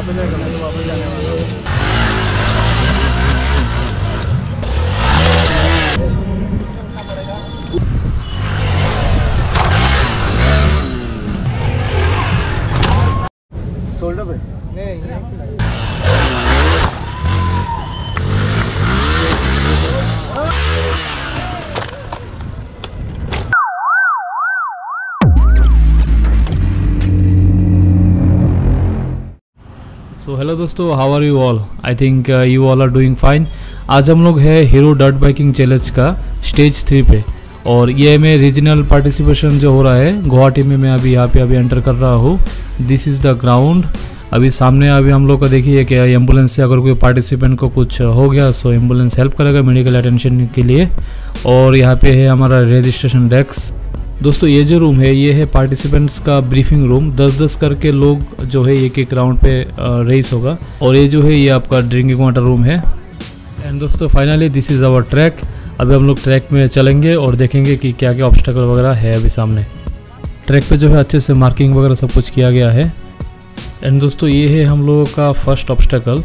वापस जाएगा मैं तो वापस जाने वाला सो हेलो दोस्तों how are you all I think you all are doing fine आज हम लोग है हीरो डर्ट बाइकिंग चैलेंज का स्टेज थ्री पे। और ये में रीजनल पार्टिसिपेशन जो हो रहा है, गुवाहाटी में मैं अभी यहाँ पे अभी एंटर कर रहा हूँ। दिस इज़ द ग्राउंड अभी सामने अभी हम लोग का देखिए कि एंबुलेंस से अगर कोई पार्टिसिपेंट को कुछ हो गया सो एंबुलेंस हेल्प करेगा मेडिकल अटेंशन के लिए। और यहाँ पे है हमारा रजिस्ट्रेशन डेस्क दोस्तों, ये जो रूम है, ये है पार्टिसिपेंट्स का ब्रीफिंग रूम दस दस करके लोग जो है, एक एक राउंड पे रेस होगा। और ये जो है, ये आपका ड्रिंकिंग वाटर रूम है। एंड दोस्तों finally this is our track अभी हम लोग ट्रैक में चलेंगे और देखेंगे कि क्या क्या ऑब्स्टेकल वगैरह है अभी सामने। ट्रैक पे जो है, अच्छे से मार्किंग वगैरह सब कुछ किया गया है। एंड दोस्तों, ये है हम लोगों का फ़र्स्ट ऑब्स्टेकल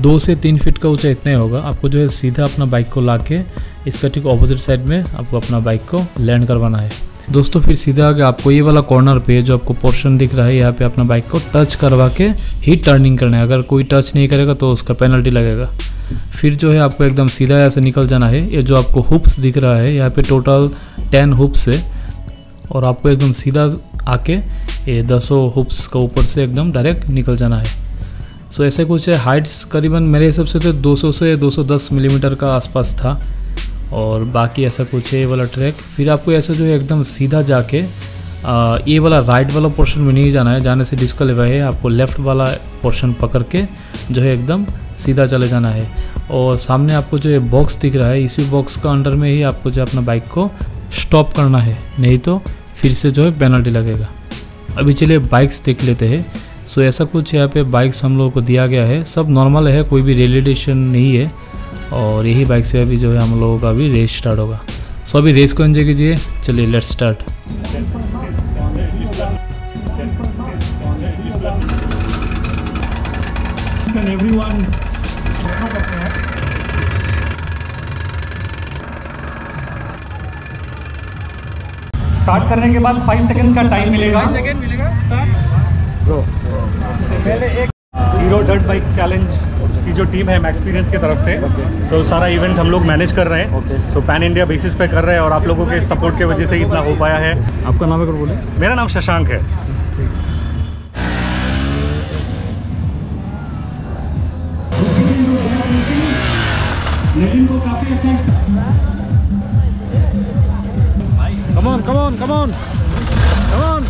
दो से तीन फीट का ऊँचा इतना ही होगा। आपको जो है, सीधा अपना बाइक को ला के इसका ठीक ऑपोजिट साइड में आपको अपना बाइक को लैंड करवाना है। दोस्तों, फिर सीधा आगे आपको ये वाला कॉर्नर पे जो आपको पोर्शन दिख रहा है, यहाँ पे अपना बाइक को टच करवा के ही टर्निंग करना है। अगर कोई टच नहीं करेगा तो उसका पेनल्टी लगेगा। फिर जो है आपको एकदम सीधा ऐसे निकल जाना है। ये जो आपको हुप्स दिख रहा है, यहाँ पे टोटल टेन हुप्स है। और आपको एकदम सीधा आके ये दसों हुप्स का ऊपर से एकदम डायरेक्ट निकल जाना है। सो ऐसे कुछ है हाइट्स करीबन मेरे हिसाब से तो 200 से 210 मिलीमीटर का आसपास था। और बाकी ऐसा कुछ है ये वाला ट्रैक फिर आपको ऐसा जो है एकदम सीधा जाके आ, ये वाला राइट वाला पोर्शन में नहीं जाना है जाने से डिस्कलेवाई है आपको लेफ़्ट वाला पोर्शन पकड़ के जो है एकदम सीधा चले जाना है। और सामने आपको जो ये बॉक्स दिख रहा है इसी बॉक्स का अंडर में ही आपको जो अपना बाइक को स्टॉप करना है। नहीं तो फिर से जो है पेनल्टी लगेगा। अभी चलिए बाइक्स देख लेते हैं। सो ऐसा कुछ यहाँ पे बाइक्स हम लोगों को दिया गया है। सब नॉर्मल है कोई भी रेलिडेशन नहीं है। और यही बाइक से अभी जो है हम लोगों का अभी रेस स्टार्ट होगा। सो अभी रेस को एंजॉय कीजिए। चलिए लेट्स स्टार्ट स्टार्ट करने के बाद फाइव सेकेंड का टाइम मिलेगा। सेकेंड मिलेगा। ब्रो पहले एक हीरो डर्ट बाइक चैलेंज की जो टीम है एक्सपीरियंस की तरफ़ से। तो सारा इवेंट हम लोग मैनेज कर रहे हैं। सो पैन इंडिया बेसिस पे कर रहे हैं और आप लोगों के सपोर्ट की वजह से इतना हो पाया है। आपका नाम अगर बोले? मेरा नाम शशांक है। Come on, come on, come on. Come on.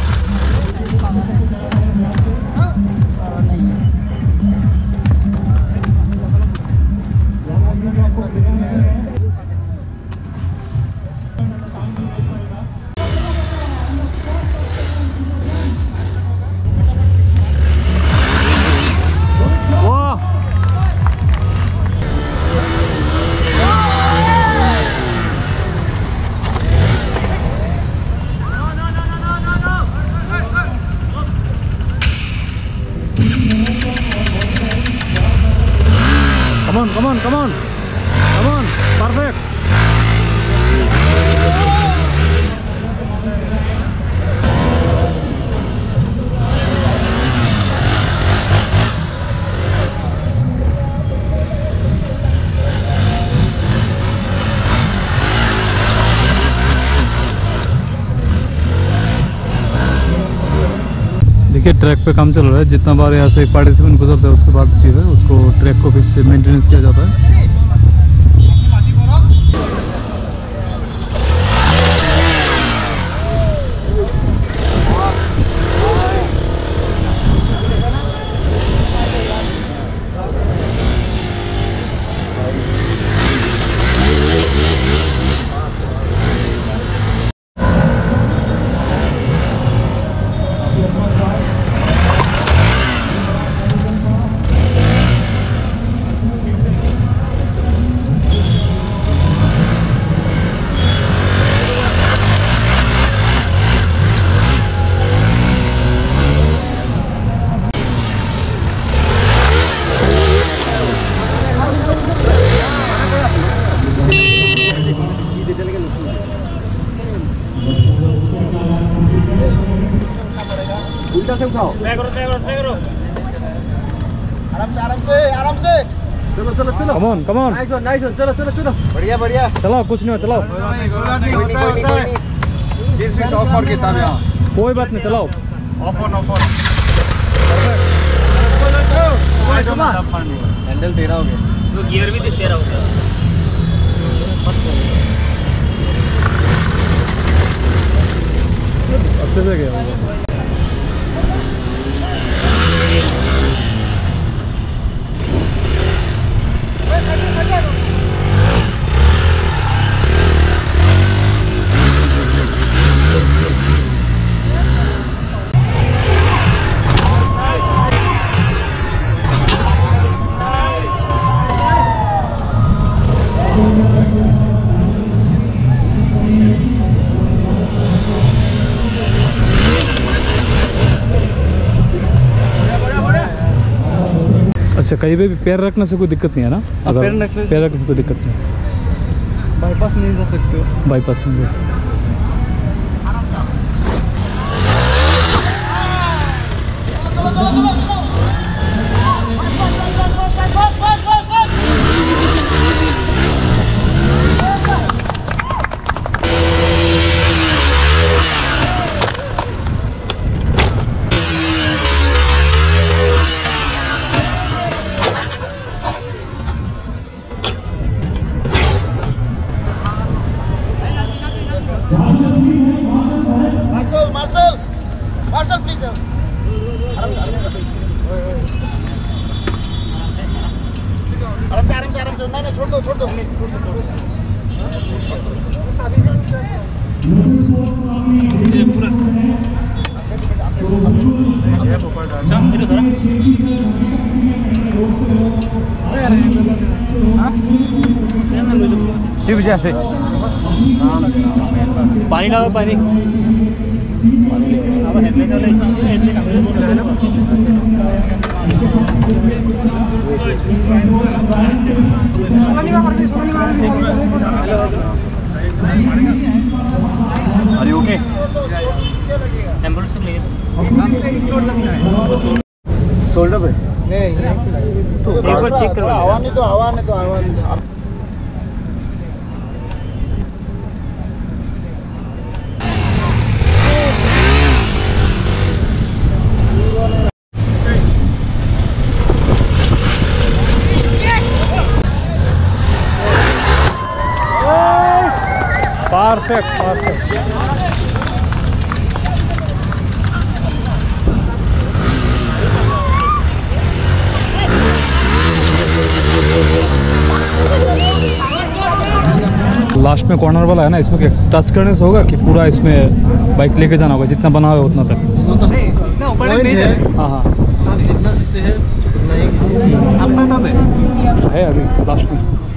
On, come on, come on. Come on. Perfect. देखिए ट्रैक पे काम चल रहा है। जितना बार यहाँ से एक पार्टिसिपेंट गुजरता है, उसके बाद जो है, उसको ट्रैक को फिर से मेंटेनेंस किया जाता है। उल्टा से उठाओ आराम से आराम से आराम से। चलो चलो चलो। Come on come on nice one nice one चलो चलो चलो। बढ़िया बढ़िया। चलाओ कुछ नहीं हो है है। दिस इज़ ऑफ़ और किताब यहाँ कोई बात नहीं चलाओ। Off on off on handle दे रहा। होगे अच्छे से गया कहीं पे भी पैर रखने से कोई दिक्कत नहीं है ना? अगर पैर रखने से- पैर रखने से कोई दिक्कत नहीं बाईपास नहीं जा सकते बाईपास नहीं जा मार्शल छोड़ दो छोड़ दो से पानी डालो पानी। अरे ओके एंबुलेंस ले शोल्डर पे? नहीं तो एक बार चेक करो हवा नहीं तो हवा नहीं तो हवा नहीं परफेक्ट परफेक्ट लास्ट में कॉर्नर वाला है ना इसमें क्या टच करने से होगा कि पूरा इसमें बाइक लेके जाना होगा? जितना बना होगा उतना तक। है। हाँ हाँ। आप जितना सकते हैं ही। है है अभी लास्ट में।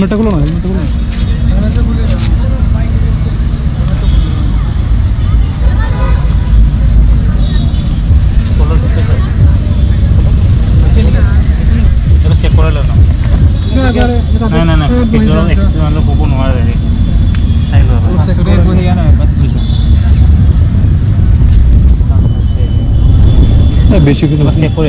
হেলমেটটা খুলো না হেলমেটটা খুলো না এটা চেক কৰাই লওঁ নাই নাই নাই সেইটো এক্সিডেণ্ট ক'ব নোৱাৰে চাই লোৱা বুজিছোঁ এ, বেছি কিছু চেক কৰি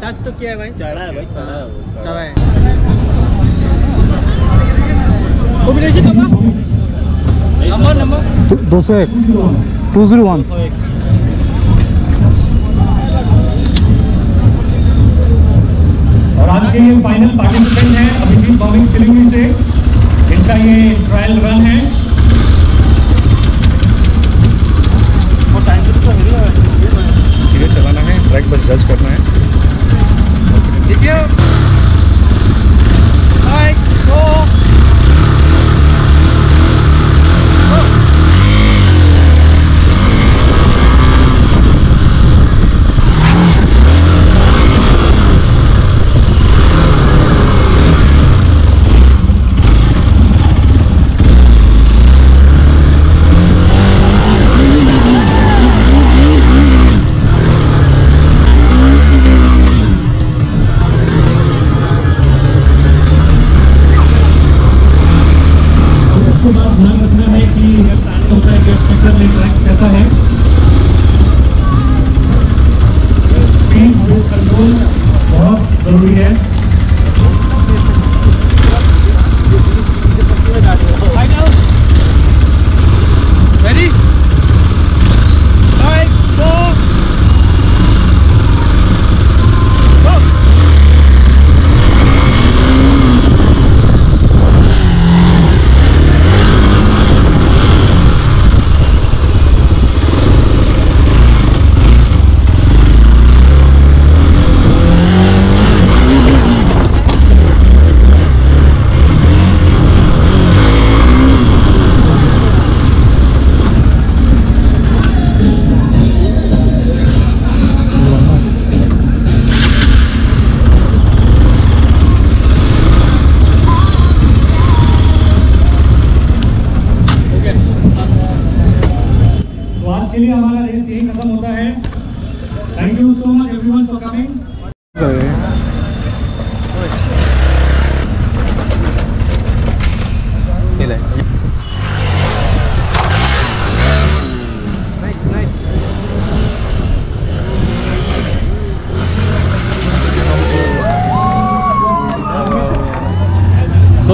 टच तो किया है भाई। चढ़ा है भाई चढ़ा है कॉम्बिनेशन नंबर नंबर नंबर दो सौ एक। टू ज़ीरो वन और आज के ये फाइनल पार्टिसिपेंट हैं अभिजीत भौमिक सिलीगुड़ी से। इनका ये ट्रायल रन है। धीरे चलाना है ट्रैक बस जज करना है। ठीक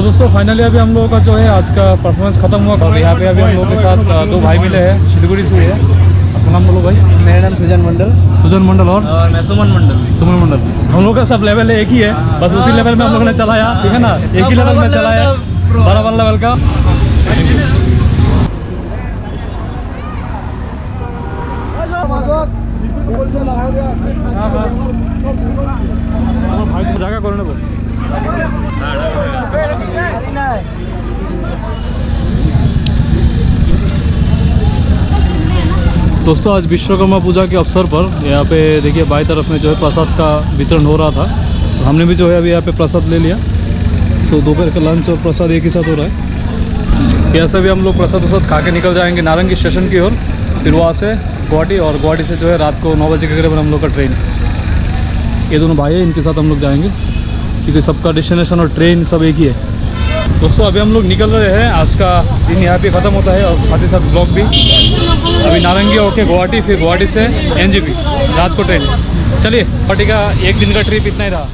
दोस्तों फाइनली अभी हम लोगों का जो है आज का परफॉर्मेंस खत्म हुआ। और यहाँ पे अभी हम लोगों के साथ दो भाई मिले हैं सिलीगुड़ी से है अपना नाम बोलो भाई। मेरा नाम सुजन मंडल। सुजन मंडल और? मैं सुमन मंडल। सुमन मंडल। हम लोग का सब लेवल है एक ही है। हाँ, हाँ। बस उसी लेवल में हम लोगों ने चलाया ठीक है ना? एक ही लेवल में चलाया बड़ा बड़ा लेवल का। जगह करो ना दोस्तों, आज विश्वकर्मा पूजा के अवसर पर यहाँ पे देखिए बाई तरफ़ में जो है प्रसाद का वितरण हो रहा था। तो हमने भी जो है अभी यहाँ पे प्रसाद ले लिया। सो, दोपहर का लंच और प्रसाद एक ही साथ हो रहा है। यहाँ भी हम लोग प्रसाद वसाद खा के निकल जाएँगे नारंगी स्टेशन की ओर। फिर वहाँ से गुवाहाटी और गुवाहाटी से जो है रात को नौ बजे के करीब हम लोग का ट्रेन ये दोनों भाई हैं, इनके साथ हम लोग जाएँगे। क्योंकि सबका डेस्टिनेशन और ट्रेन सब एक ही है। दोस्तों, अभी हम लोग निकल रहे हैं। आज का दिन यहाँ पे ख़त्म होता है और साथ ही साथ ब्लॉक भी। अभी नारंगी होके गुवाहाटी, फिर गुवाहाटी से एनजीपी रात को ट्रेन चलिए गुवाहाटी का एक दिन का ट्रिप इतना ही रहा।